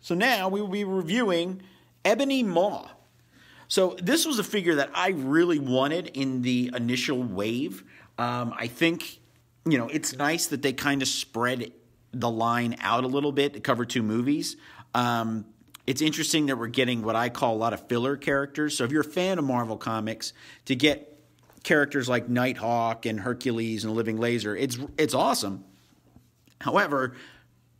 So now we will be reviewing Ebony Maw. So this was a figure that I really wanted in the initial wave. Um, I think, you know, it's nice that they kind of spread the line out a little bit to cover two movies. Um, it's interesting that we're getting what I call a lot of filler characters. So if you're a fan of Marvel Comics, to get characters like Nighthawk and Hercules and Living Laser, it's it's awesome. However,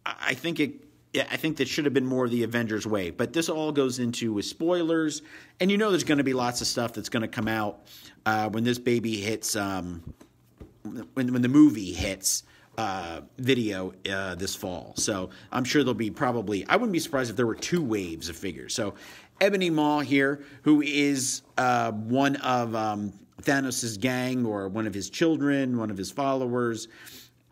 I think it I think that should have been more of the Avengers way. But this all goes into with spoilers, and you know there's going to be lots of stuff that's going to come out uh, when this baby hits, um, when when the movie hits uh, video uh, this fall. So I'm sure there'll be probably. I wouldn't be surprised if there were two waves of figures. So Ebony Maw here, who is uh, one of um, Thanos' gang or one of his children, one of his followers.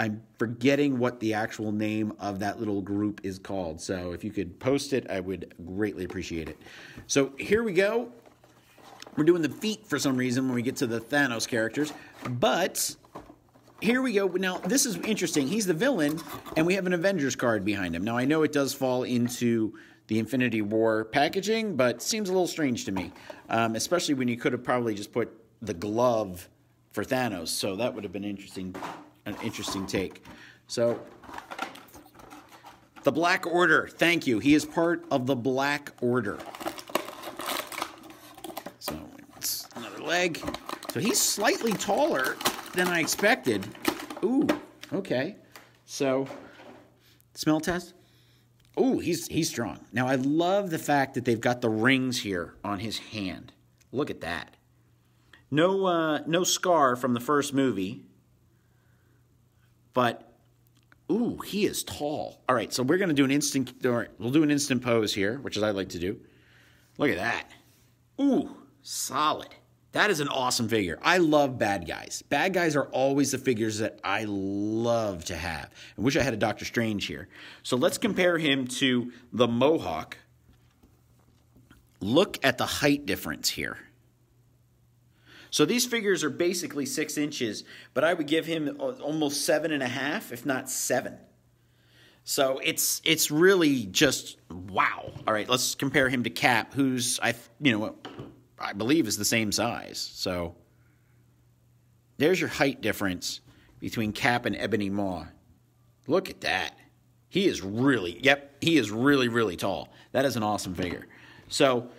I'm forgetting what the actual name of that little group is called. So if you could post it, I would greatly appreciate it. So here we go. We're doing the feet for some reason when we get to the Thanos characters. But here we go. Now, this is interesting. He's the villain, and we have an Avengers card behind him. Now, I know it does fall into the Infinity War packaging, but seems a little strange to me, um, especially when you could have probably just put the glove for Thanos. So that would have been interesting an interesting take. So, the Black Order. Thank you. He is part of the Black Order. So, it's another leg. So, he's slightly taller than I expected. Ooh, okay. So, smell test. Ooh, he's he's strong. Now I love the fact that they've got the rings here on his hand. Look at that. No uh, no scar from the first movie. But ooh, he is tall. All right, so we're to do an instant or we'll do an instant pose here, which is I like to do. Look at that. Ooh, solid. That is an awesome figure. I love bad guys. Bad guys are always the figures that I love to have. I wish I had a Doctor Strange here. So let's compare him to the Mohawk. Look at the height difference here. So these figures are basically six inches, but I would give him almost seven and a half, if not seven. So it's it's really just wow. All right, let's compare him to Cap, who's I you know I believe is the same size. So there's your height difference between Cap and Ebony Maw. Look at that. He is really yep, he is really really tall. That is an awesome figure. So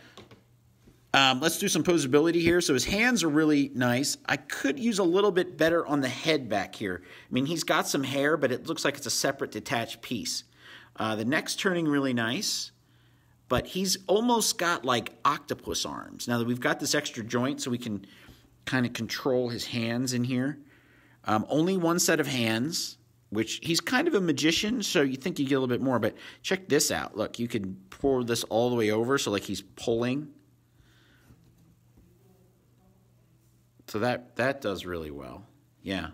um, let's do some posability here. So his hands are really nice. I could use a little bit better on the head back here. I mean, he's got some hair, but it looks like it's a separate detached piece. Uh, the neck's turning really nice, but he's almost got like octopus arms. Now that we've got this extra joint so we can kind of control his hands in here. Um, only one set of hands, which he's kind of a magician, so you think you get a little bit more, but check this out. Look, you can pour this all the way over, so like he's pulling So that that does really well. Yeah.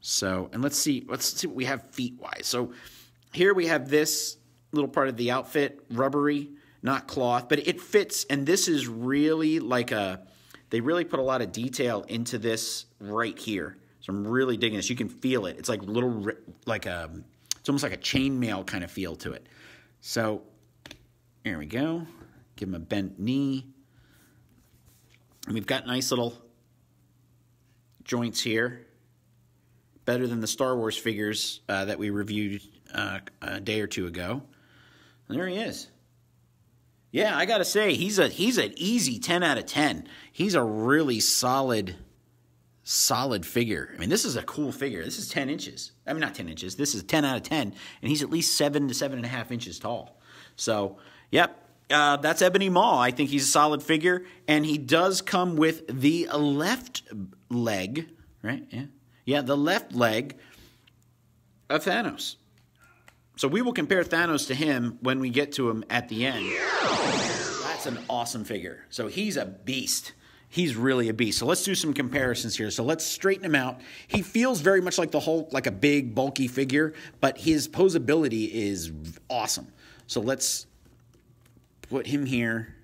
So, and let's see let's see what we have feet wise. So, here we have this little part of the outfit, rubbery, not cloth, but it fits and this is really like a they really put a lot of detail into this right here. So I'm really digging this. You can feel it. It's like little like a it's almost like a chainmail kind of feel to it. So, here we go. Give him a bent knee. And we've got nice little joints here. Better than the Star Wars figures uh, that we reviewed uh, a day or two ago. And there he is. Yeah, I gotta say he's a he's an easy ten out of ten. He's a really solid, solid figure. I mean, this is a cool figure. This is ten inches. I mean, not ten inches. This is ten out of ten, and he's at least seven to seven and a half inches tall. So, yep, uh, that's Ebony Maw. I think he's a solid figure, and he does come with the left leg, right? Yeah, yeah, the left leg of Thanos. So we will compare Thanos to him when we get to him at the end. That's an awesome figure. So he's a beast. He's really a beast. So let's do some comparisons here. So let's straighten him out. He feels very much like the Hulk, like a big, bulky figure, but his posability is awesome. So let's put him here,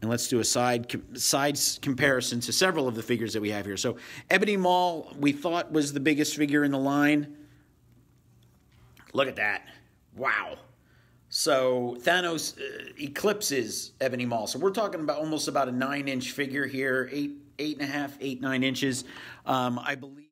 and let's do a side side comparison to several of the figures that we have here. So Ebony Maw, we thought was the biggest figure in the line. Look at that! Wow, So Thanos uh, eclipses Ebony Maw. So we're talking about almost about a nine inch figure here, eight, eight and a half, eight, nine inches. Um, I believe.